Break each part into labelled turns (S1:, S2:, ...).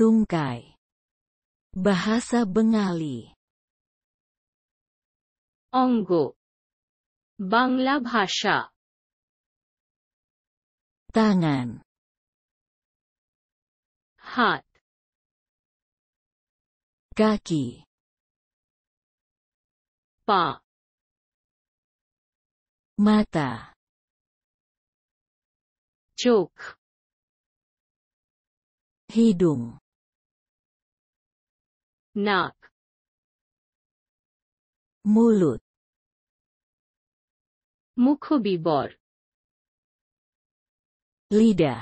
S1: Tungkai. Bahasa Bengali.
S2: Onggo, Bangla Bahasa,
S1: Tangan.
S2: Hat.
S1: Kaki.
S2: Pa.
S1: Mata.
S2: Chok
S1: Hidung.
S2: নাক
S1: Mulut.
S2: মুখবিবর
S1: Lidah.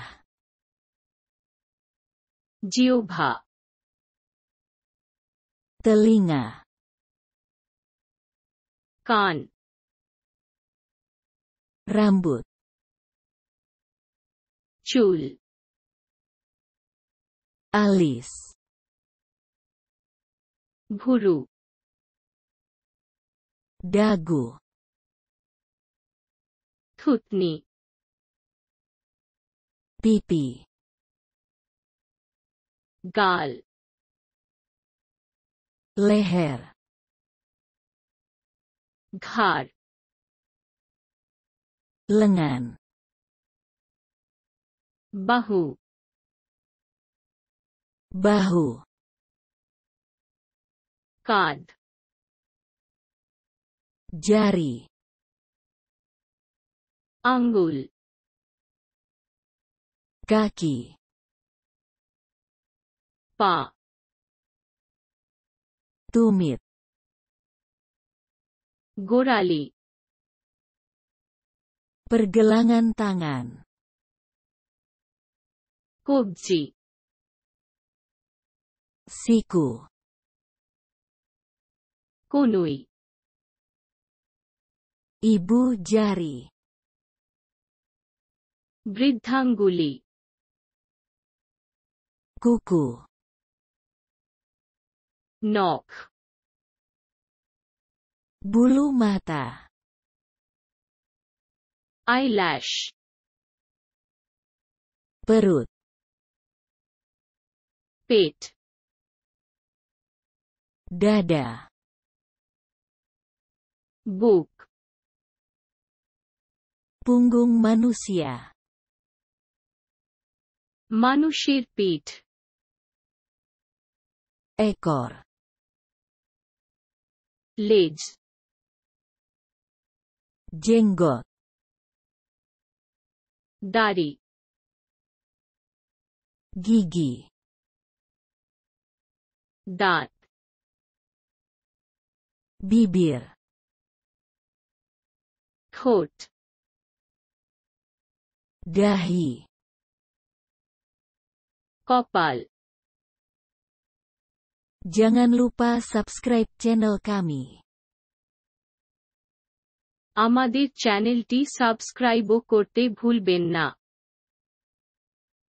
S2: জিওভা
S1: Telinga.
S2: কান
S1: Rambut.
S2: চুল
S1: Alis.
S2: Guru.
S1: Dagu.
S2: Thutni.
S1: Pipi.
S2: Gal.
S1: Leher.
S2: Ghar.
S1: Lengan.
S2: Bahu.
S1: Bahu.
S2: Kad.
S1: Jari.
S2: Anggul.
S1: Kaki.
S2: Pa.
S1: Tumit.
S2: Gorali.
S1: Pergelangan tangan.
S2: Kubci.
S1: Siku.
S2: Kunui.
S1: Ibu jari.
S2: Bridhanguli.
S1: Kuku.
S2: Nok.
S1: Bulu mata.
S2: Eyelash.
S1: Perut.
S2: Pit.
S1: Dada.
S2: বুক
S1: Punggung manusia.
S2: মানুষের পিঠ
S1: Ekor.
S2: লেজ
S1: Jenggot.
S2: দাড়ি
S1: Gigi.
S2: দাঁত
S1: Bibir.
S2: ঠোঁট
S1: Dahi.
S2: কপাল
S1: Jangan lupa subscribe channel kami.
S2: আমাদের চ্যানেলটি সাবস্ক্রাইবও করতে ভুলবেন না